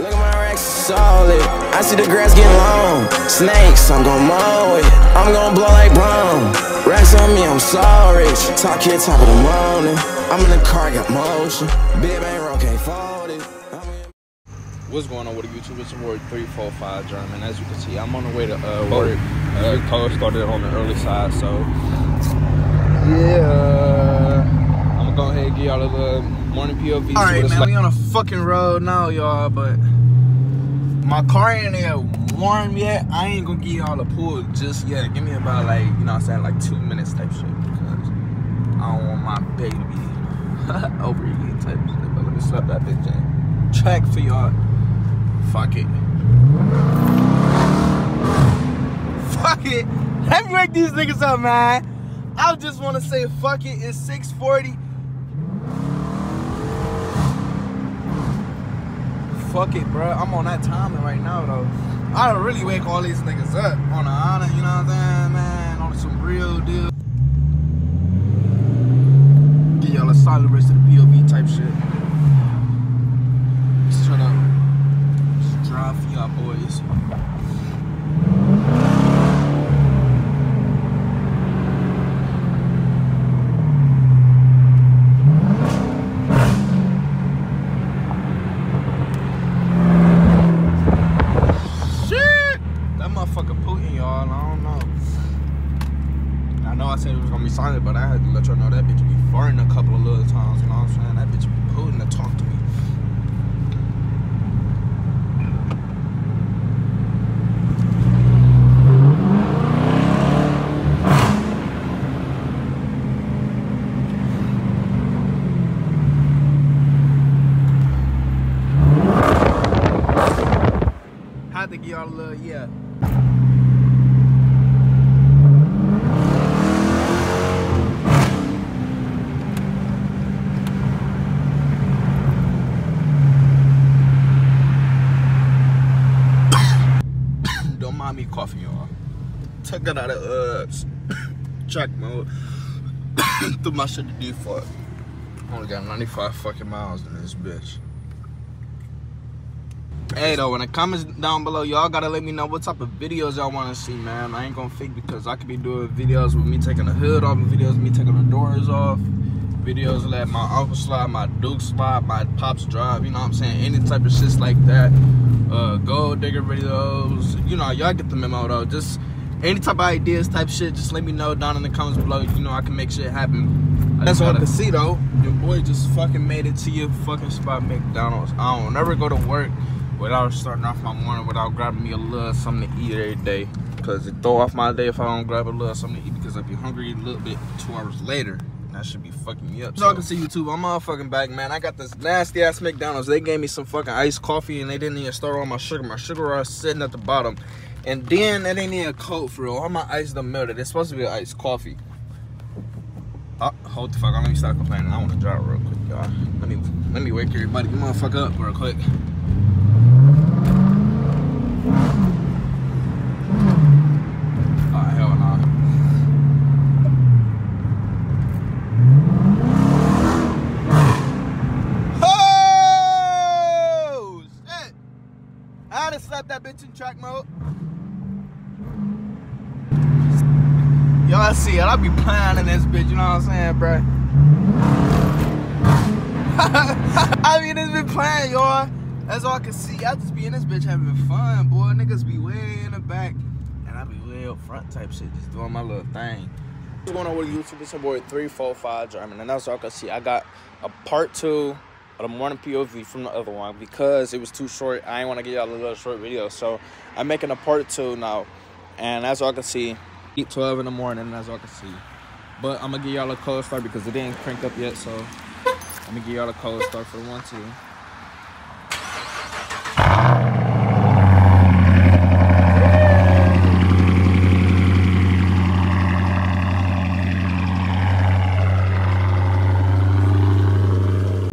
Look at my racks solid. I see the grass getting long. Snakes, I'm gon' mow it. I'm gon' blow like brown. Racks on me, I'm so rich. Talk here, top of the morning. I'm in the car, got motion. Big bang, roll, can't fold it. What's going on with the YouTube? It's your boy 345 German. As you can see, I'm on the way to uh, work. Uh, cold started on the early side, so yeah. I'm gonna go ahead and give y'all a little morning POV. All right, man, like. we on a fucking road now, y'all, but my car ain't there warm yet. I ain't gonna give y'all a pull just yet. Give me about like, you know what I'm saying, like two minutes type shit because I don't want my baby to be overeating type shit. But let me slap that bitch in. Track for y'all. Fuck it. Fuck it. Let me wake these niggas up, man. I just want to say fuck it. It's 640. Fuck it, bro. I'm on that timing right now, though. I don't really wake all these niggas up on the honor, you know what I'm saying, man? On some real deal. Give y'all a solid rest of the POV type shit. Just trying to just drive for y'all boys. Shit! That motherfucker Putin, y'all. I don't know. I know I said it was gonna be silent, but I had to let y'all know that bitch be farting a couple of little times. You know what I'm saying? That bitch be Putin to talk to me. Had to give y'all a little yeah. Don't mind me coughing, y'all. Took it of uh track mode. Threw my shit to default. Only got 95 fucking miles in this bitch. Hey though, in the comments down below, y'all gotta let me know what type of videos y'all wanna see, man. I ain't gonna fake because I could be doing videos with me taking the hood off, videos me taking the doors off, videos let my uncle slide, my duke slide, my pops drive, you know what I'm saying? Any type of shit like that. Uh gold digger videos, you know, y'all get the memo though. Just any type of ideas type shit, just let me know down in the comments below. You know I can make shit happen. That's all I can see though. Your boy just fucking made it to your fucking spot, McDonald's. I don't never go to work without starting off my morning without grabbing me a little something to eat every day. Cause it throw off my day if I don't grab a little something to eat because I'll be hungry a little bit two hours later. That should be fucking me up. So I can see YouTube. I'm all fucking back, man. I got this nasty ass McDonald's. They gave me some fucking iced coffee and they didn't even start all my sugar. My sugar was sitting at the bottom. And then they didn't even coat for real. All my ice done melted. It's supposed to be an iced coffee. Oh, hold the fuck on. Let me stop complaining. I want to drive real quick, y'all. Let me let me wake everybody. You motherfucker up real quick. Ah, to that bitch in track mode. Y'all see it. I be playing in this bitch, you know what I'm saying, bruh? I mean, it's been playing, y'all. That's all I can see. I just be in this bitch having fun, boy. Niggas be way in the back, and I be way up front type shit, just doing my little thing. What's going on with YouTube? It's your boy 345 German, and that's all I can see. I got a part two of the morning POV from the other one because it was too short. I ain't want to get y'all a little short video, so I'm making a part two now. And as all I can see, eat 12 in the morning, as all I can see. But I'm gonna give y'all a cold start because it didn't crank up yet, so I'm gonna give y'all a cold start for the one two.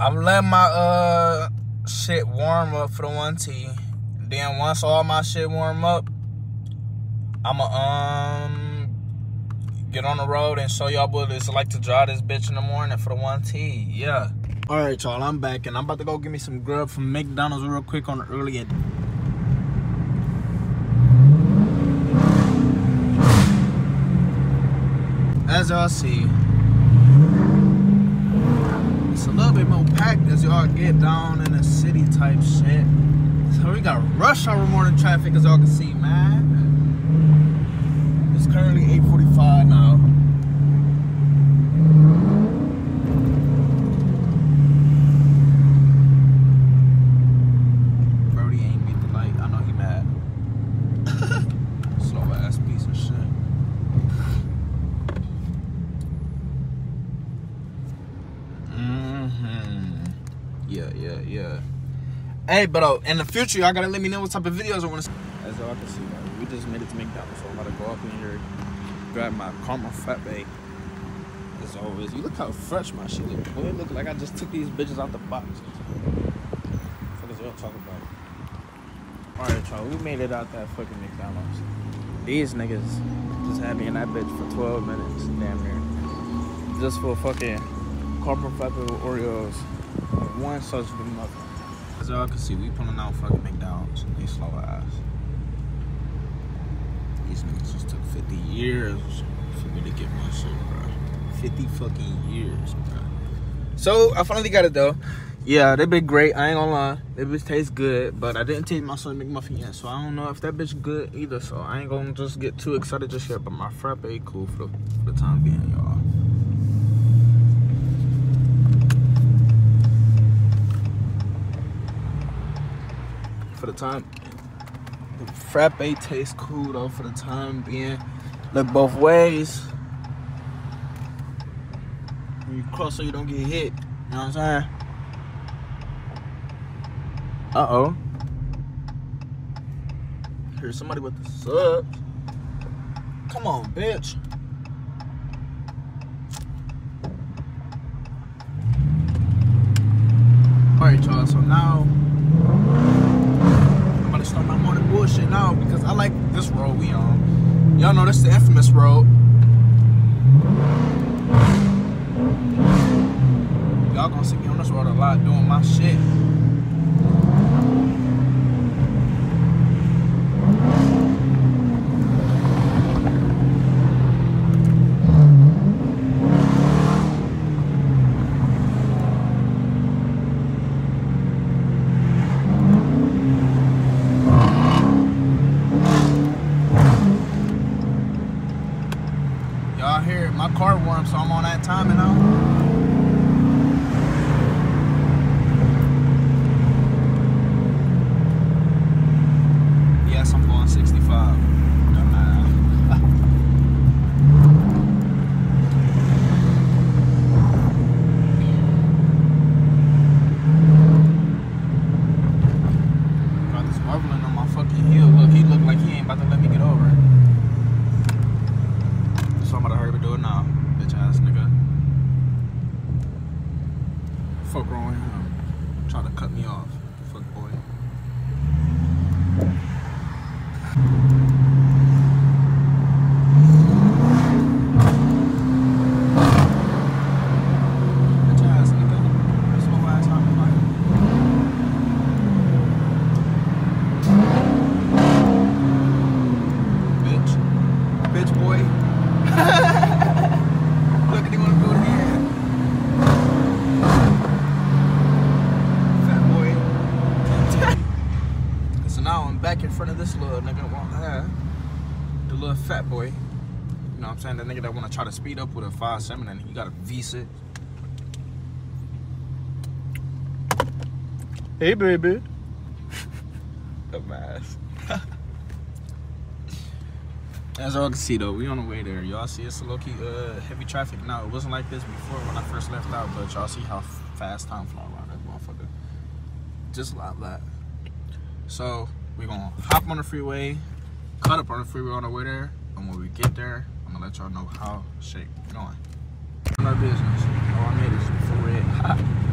I'm letting my uh shit warm up for the one T. Then once all my shit warm up, I'ma um get on the road and show y'all what it's like to drive this bitch in the morning for the one T. Yeah. All right, y'all, I'm back and I'm about to go get me some grub from McDonald's real quick on the early. As y'all see, it's a little bit more packed as y'all get down in the city type shit. So we got rush hour morning traffic as y'all can see, man. It's currently 8.45 now. Brody ain't beat the light. I know he mad. Slow ass piece of shit. hmm Yeah, yeah, yeah. Hey, uh, in the future, y'all gotta let me know what type of videos I want to see. Y'all can see, we just made it to McDonald's, so I'm about to go up in here, grab my caramel frappe. As always, you look how fresh my shit look. Boy, it look like I just took these bitches out the box. What is y'all talking about? Alright, y'all, we made it out that fucking McDonald's. These niggas just had me in that bitch for 12 minutes, damn near. Just for fucking caramel frappe with Oreos. One such muffin. As y'all can see, we pulling out fucking McDonald's. They slow ass. These niggas just took 50 years for me to get my shit, bro. 50 fucking years, bro. So, I finally got it though. Yeah, they been great. I ain't gonna lie. They bitch tastes good, but I didn't taste my son McMuffin yet, so I don't know if that bitch good either. So I ain't gonna just get too excited just yet. But my frappe cool for the, for the time being, y'all. For the time, the frappe tastes cool though. For the time being, look both ways. When you cross so you don't get hit. You know what I'm saying? Uh oh. Here's somebody with the subs. Come on, bitch. Alright, y'all, so now I'm about to start bullshit now because I like this road we on. Y'all know this is the infamous road. Y'all gonna see me on this road a lot doing my shit. Y'all hear it? My car warm, so I'm on that timing now. Yes, I'm going 65. Dumbass. Got this marbling on my fucking heel. Look, he look like he ain't about to let me get over it. So I'm about to hurry up and do it now, bitch ass nigga. Fuck wrong with him. Trying to cut me off. Fuck boy. Bitch ass nigga. Slow ass how me like. Bitch. Bitch boy. Look at him want to do it again. Fat boy. so now I'm back in front of this little nigga. Well, uh, the little fat boy. You know what I'm saying? The nigga that want to try to speed up with a 5.7 and you got a V6. Hey, baby. Dumbass. As y'all can see though, we on the way there. Y'all see it's a low key uh, heavy traffic now. It wasn't like this before when I first left out, but y'all see how fast time flying around that motherfucker. Just like that. So we gonna hop on the freeway, cut up on the freeway on the way there, and when we get there, I'm gonna let y'all know how shit going. Of business. All I made is before red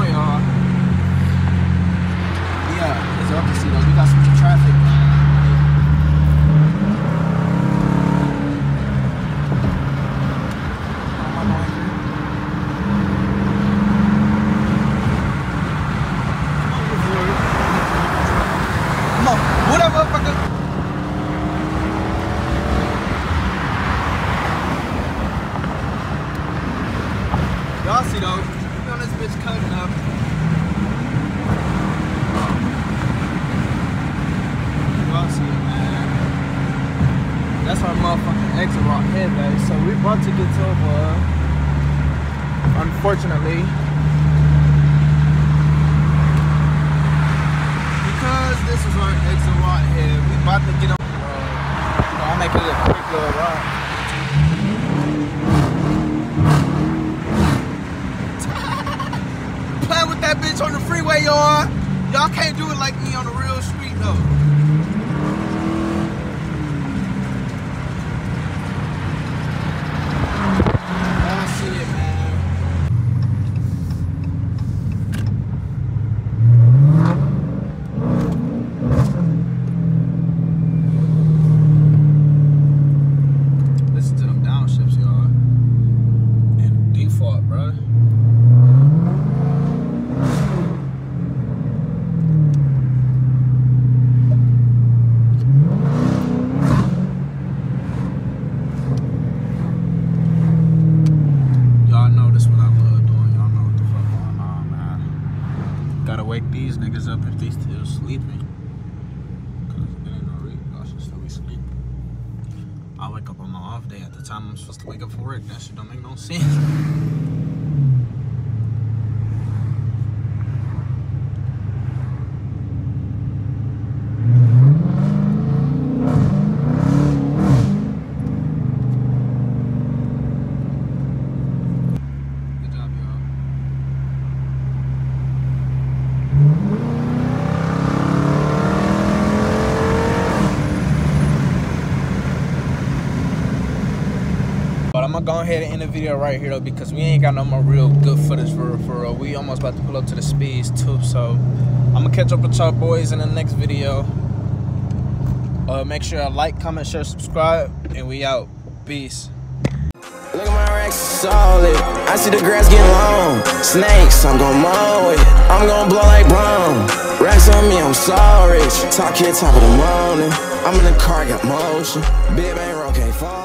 on, y'all. Yeah, as y'all can see, though, That's our motherfucking exit rock head, baby. So we about to get to uh, unfortunately. Because this is our exit rock head, we about to get on road. So I'll make it a quick little ride. Playing with that bitch on the freeway, y'all. Y'all can't do it like me on the real street, though. I see it, man. Listen to them downshifts, y'all. And default, bro. Y'all know this what I love doing. Y'all know what the fuck going on, man. Gotta wake these niggas up if they still sleeping. Cause ain't no reason y'all should still be. I wake up on my off day at the time I'm supposed to wake up for work. That shit don't make no sense. Good job, y'all. But I'm gonna go ahead and end the video right here though because we ain't got no more real good footage for for real. We almost about to pull up to the speeds too. So I'm gonna catch up with y'all boys in the next video. Uh, make sure you like, comment, share, subscribe, and we out. Peace. Look at my racks solid. I see the grass getting long. Snakes, I'm gon' mow it. I'm gon' blow like brown. Racks on me, I'm so rich. Talk here, top of the morning. I'm in the car, got motion. Big bang roll, can't it.